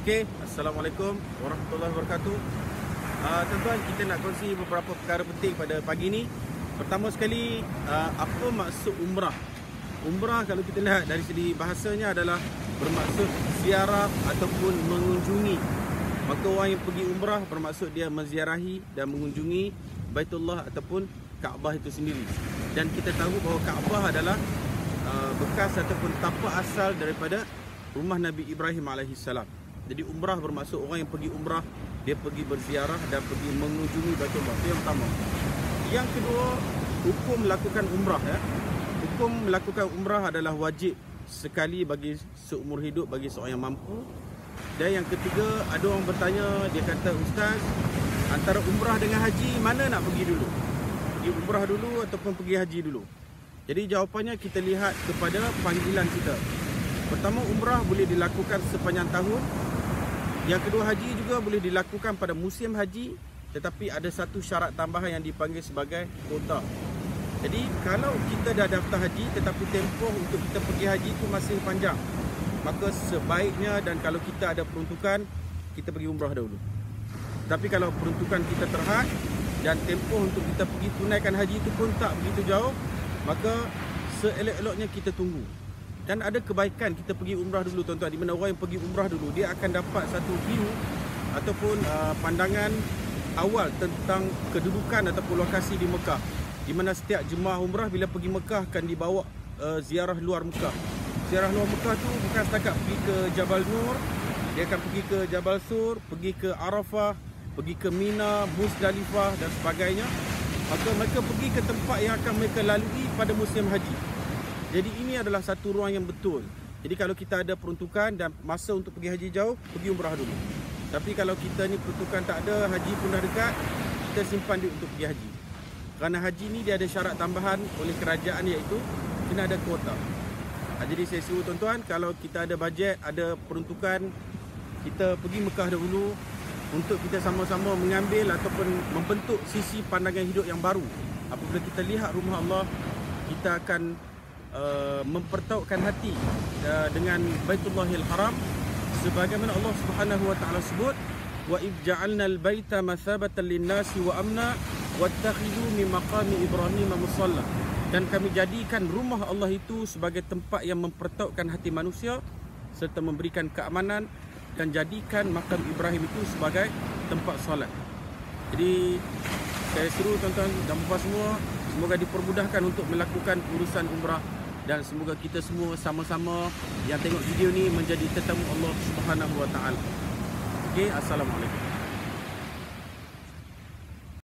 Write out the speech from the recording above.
Okey, Assalamualaikum warahmatullahi wabarakatuh. Uh, tuan-tuan, kita nak kongsi beberapa perkara penting pada pagi ni. Pertama sekali, uh, apa maksud umrah? Umrah kalau kita lihat dari segi bahasanya adalah bermaksud ziarah ataupun mengunjungi. Maka orang yang pergi umrah bermaksud dia menziarahi dan mengunjungi Baitullah ataupun Kaabah itu sendiri. Dan kita tahu bahawa Kaabah adalah uh, bekas ataupun tapak asal daripada rumah Nabi Ibrahim alaihissalam. Jadi umrah bermaksud orang yang pergi umrah dia pergi berziarah dan pergi mengunjungi Baitullah. Itu yang pertama. Yang kedua, hukum melakukan umrah ya. Hukum melakukan umrah adalah wajib sekali bagi seumur hidup bagi seorang yang mampu. Dan yang ketiga, ada orang bertanya, dia kata, "Ustaz, antara umrah dengan haji mana nak pergi dulu? Pergi umrah dulu ataupun pergi haji dulu?" Jadi jawapannya kita lihat kepada panggilan kita. Pertama umrah boleh dilakukan sepanjang tahun. Yang kedua haji juga boleh dilakukan pada musim haji tetapi ada satu syarat tambahan yang dipanggil sebagai kuota. Jadi kalau kita dah daftar haji tetapi tempoh untuk kita pergi haji itu masih panjang maka sebaiknya dan kalau kita ada peruntukan kita pergi umrah dahulu. Tapi kalau peruntukan kita terhad dan tempoh untuk kita pergi tunaikan haji itu pun tak begitu jauh maka seelok-eloknya kita tunggu dan ada kebaikan kita pergi umrah dulu tuan-tuan. Di mana orang yang pergi umrah dulu dia akan dapat satu view ataupun uh, pandangan awal tentang kedudukan ataupun lokasi di Mekah. Di mana setiap jemaah umrah bila pergi Mekah akan dibawa uh, ziarah luar Mekah. Ziarah luar Mekah tu bukan setakat pergi ke Jabal Nur dia akan pergi ke Jabal Sur pergi ke Arafah pergi ke Mina Musdalifah dan sebagainya. Maka mereka pergi ke tempat yang akan mereka lalui pada musim haji jadi ini adalah satu ruang yang betul. Jadi kalau kita ada peruntukan dan masa untuk pergi haji jauh, pergi umrah dulu. Tapi kalau kita ni peruntukan tak ada, haji pun dah dekat, kita simpan duit untuk pergi haji. Kerana haji ni dia ada syarat tambahan oleh kerajaan iaitu kena ada kuota. Ha, jadi saya suruh tuan-tuan, kalau kita ada bajet, ada peruntukan, kita pergi Mekah dahulu untuk kita sama-sama mengambil ataupun membentuk sisi pandangan hidup yang baru. Apabila kita lihat rumah Allah, kita akan Uh, mempertautkan hati uh, dengan Baitullahil Haram sebagaimana Allah Subhanahu wa taala sebut wa id al-baita mathabatan lin-nasi wa amna wattakhidhu min maqami Ibrahim musalla dan kami jadikan rumah Allah itu sebagai tempat yang mempertautkan hati manusia serta memberikan keamanan dan jadikan makam Ibrahim itu sebagai tempat solat. Jadi saya seru tuan-tuan dan puan semua semoga dipermudahkan untuk melakukan urusan umrah dan semoga kita semua sama-sama yang tengok video ni menjadi tetamu Allah Subhanahu Wa Taala. Okey, assalamualaikum.